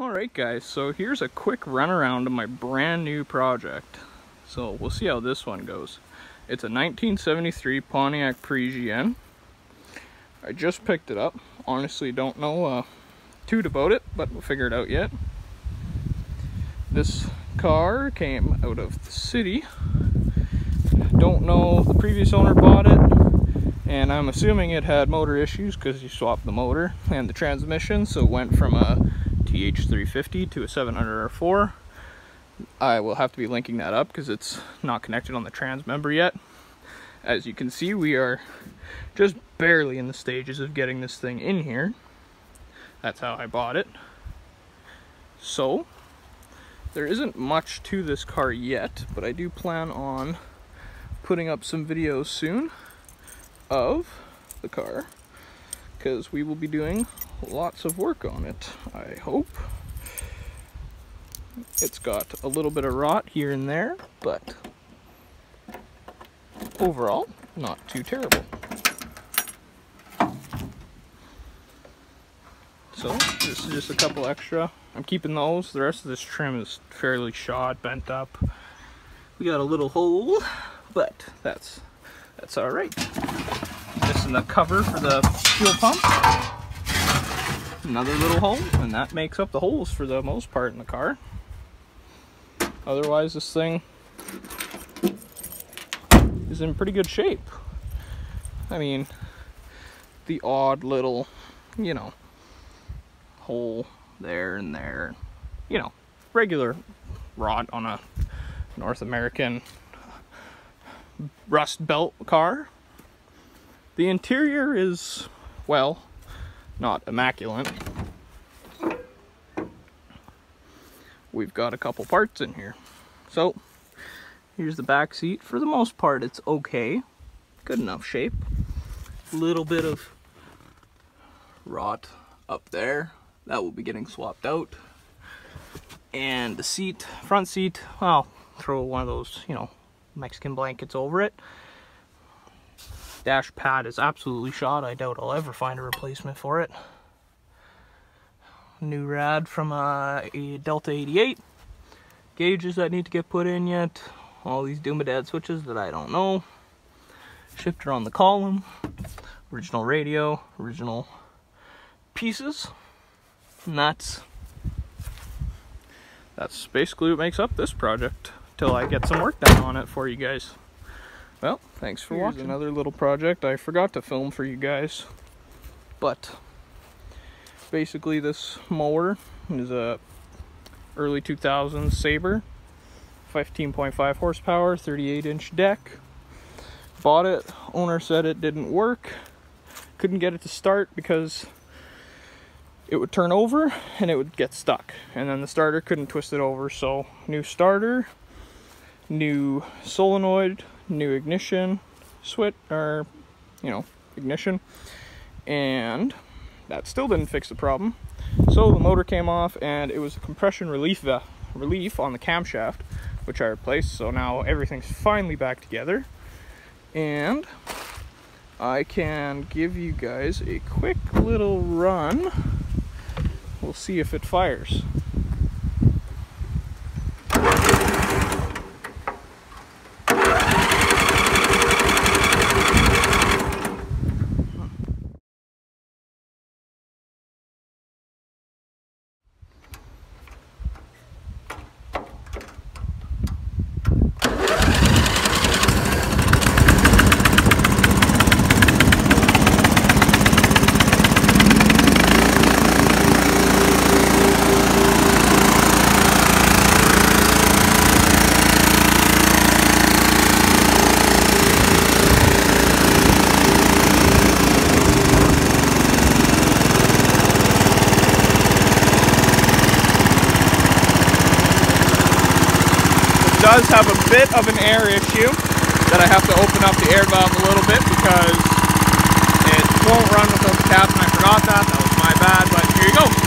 Alright guys, so here's a quick run around of my brand new project. So we'll see how this one goes. It's a 1973 Pontiac Parisienne. I just picked it up. Honestly don't know uh, toot about it, but we'll figure it out yet. This car came out of the city. Don't know, the previous owner bought it, and I'm assuming it had motor issues because you swapped the motor and the transmission, so it went from a TH350 to a 700R4. I will have to be linking that up because it's not connected on the trans member yet. As you can see, we are just barely in the stages of getting this thing in here. That's how I bought it. So, there isn't much to this car yet, but I do plan on putting up some videos soon of the car because we will be doing lots of work on it, I hope. It's got a little bit of rot here and there, but overall, not too terrible. So, this is just a couple extra. I'm keeping those. The rest of this trim is fairly shot, bent up. We got a little hole, but that's that's all right. Is the cover for the fuel pump. Another little hole and that makes up the holes for the most part in the car. Otherwise this thing is in pretty good shape. I mean the odd little you know hole there and there you know regular rot on a North American rust belt car the interior is well not immaculate. We've got a couple parts in here. So, here's the back seat. For the most part, it's okay. Good enough shape. Little bit of rot up there. That will be getting swapped out. And the seat, front seat, well, throw one of those, you know, Mexican blankets over it dash pad is absolutely shot. I doubt I'll ever find a replacement for it. New rad from uh, a Delta 88. Gauges that need to get put in yet. All these Dumadad switches that I don't know. Shifter on the column. Original radio. Original pieces. And that's that's basically what makes up this project till I get some work done on it for you guys. Well, thanks for Here's watching. another little project I forgot to film for you guys. But basically this mower is a early 2000s Sabre. 15.5 horsepower, 38 inch deck. Bought it, owner said it didn't work. Couldn't get it to start because it would turn over and it would get stuck. And then the starter couldn't twist it over, so new starter, new solenoid, new ignition switch or you know ignition. And that still didn't fix the problem. So the motor came off and it was a compression relief relief on the camshaft which I replaced. So now everything's finally back together. And I can give you guys a quick little run. We'll see if it fires does have a bit of an air issue that I have to open up the air valve a little bit because it won't run without the cap and I forgot that. That was my bad, but here you go.